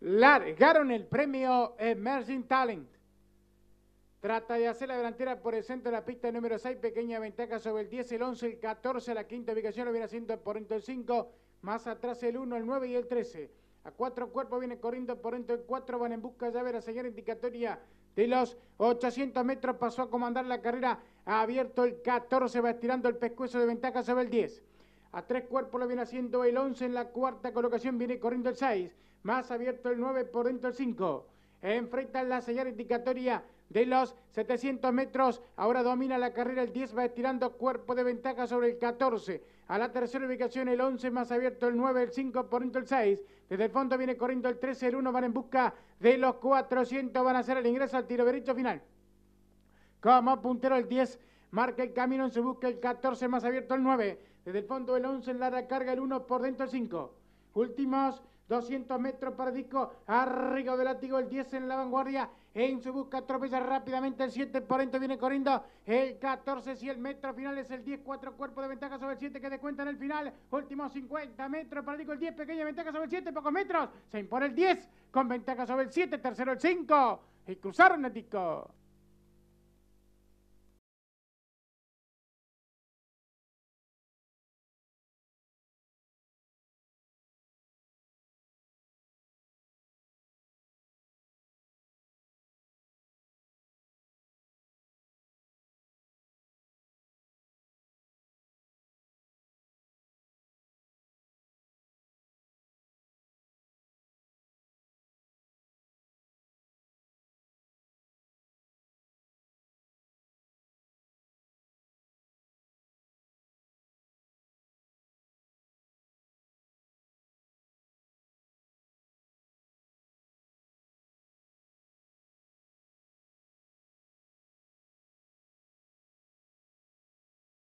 largaron el premio Emerging Talent. Trata de hacer la delantera por el centro de la pista número 6, pequeña ventaja sobre el 10, el 11, el 14, la quinta ubicación lo viene haciendo por dentro el 5, más atrás el 1, el 9 y el 13. A cuatro cuerpos viene corriendo por dentro el 4, van en busca de ver la señal indicatoria de los 800 metros, pasó a comandar la carrera, ha abierto el 14, va estirando el pescuezo de ventaja sobre el 10. A tres cuerpos lo viene haciendo el 11 en la cuarta colocación, viene corriendo el 6, más abierto el 9 por dentro el 5. Enfrenta la señal indicatoria de los 700 metros. Ahora domina la carrera el 10, va estirando cuerpo de ventaja sobre el 14. A la tercera ubicación el 11, más abierto el 9, el 5, por dentro el 6. Desde el fondo viene corriendo el 13, el 1, van en busca de los 400, van a hacer el ingreso al tiro derecho final. Como puntero el 10, marca el camino en su busca el 14, más abierto el 9. Desde el fondo el 11 en la carga el 1, por dentro el 5. Últimos 200 metros para disco, arriba del látigo, el 10 en la vanguardia, en su busca tropeza rápidamente el 7, por dentro viene corriendo el 14, si el metro final es el 10, 4 cuerpos de ventaja sobre el 7 que descuenta en el final, últimos 50 metros para disco, el 10, pequeña ventaja sobre el 7, pocos metros, se impone el 10 con ventaja sobre el 7, tercero el 5, y cruzaron el disco.